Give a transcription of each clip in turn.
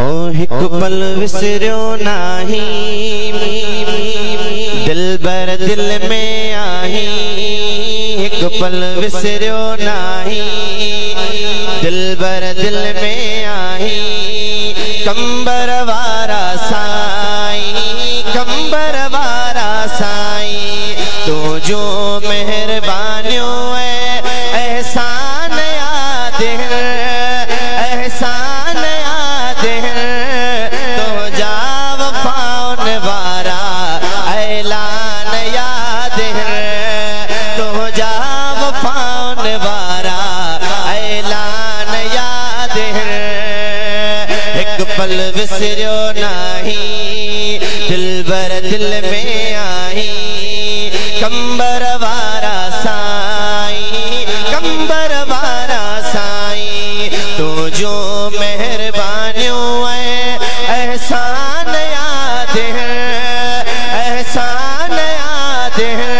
ओ हिक पल विसरियो नाही। दिल बर दिल में आही। हिक पल विसरियो नाही। दिल बर दिल में आही। कंबर वारा साई कंबर वारा साई तो जो मेहरबानियों है एहसान याद है। पल विसरियो नाही, दिल बर दिल में आई। कंबर वारा साई, कंबर वारा साई तो जो मेहरबानियों है, एहसान याद है, एहसान याद है।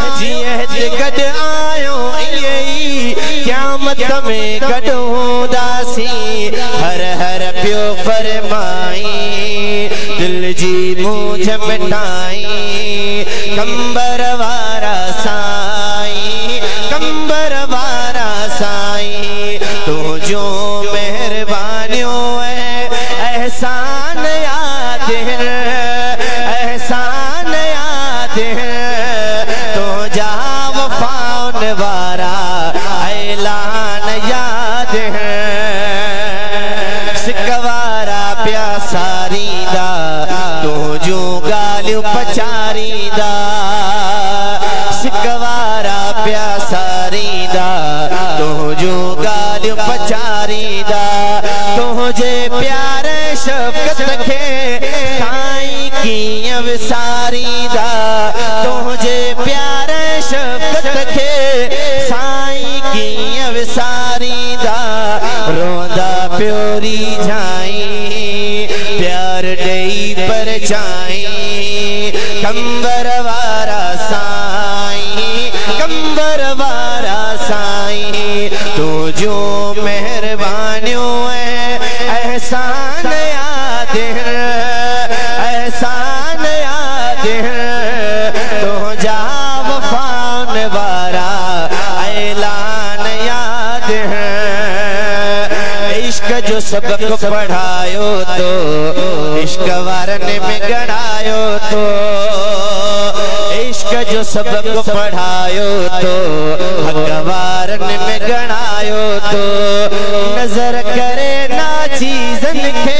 जीअं गॾु आयो में गॾु हर हर पियो फरमाई, दिल जी मूंझ मिटाई। कंबर वारा साई, कंबर वारा साई तो जो मेहरबानियों एहसान एहसान याद है तो जाव पाउन वारा ऐलान याद है। सिकवारा गालियों पचारीदा। सिकवारा प्यासारीदा तो जो पचारीदा। तुझे प्यार खे साईं कीअं विसारीदा तुझे प्यार शफकत खे साईं कीअं विसारीदा रोंदा प्योरी जाई प्यार ॾेई पर चाई कंबर वारा साईं, कंबर वारा साईं तो जो मेहरबानियों है एहसान याद। एहसान याद तो जाव पान वारा ऐलान याद इश्क जो सबक पढ़ायो तो इश्क वारन में गड़ायो तो इश्क जो सबक पढ़ायो तो हकवारन में गणायो तो। नज़र करे ना चीजन के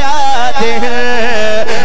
यादि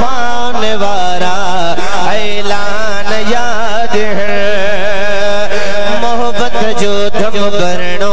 पान वारा ऐलान यादि मोहबत जो दम भरणो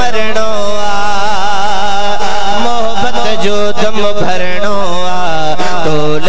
मरणो आहे मोहबत जो दम भरणो आहे तोल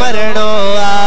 मरणो आहे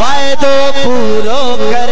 वाइदो पूरो कर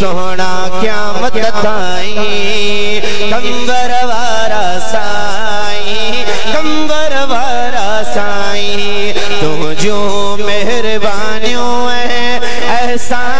सोहना क़यामत ताई कंबर वारा साई कंबर वारा साई तू जो मेहरबानियों है एहसान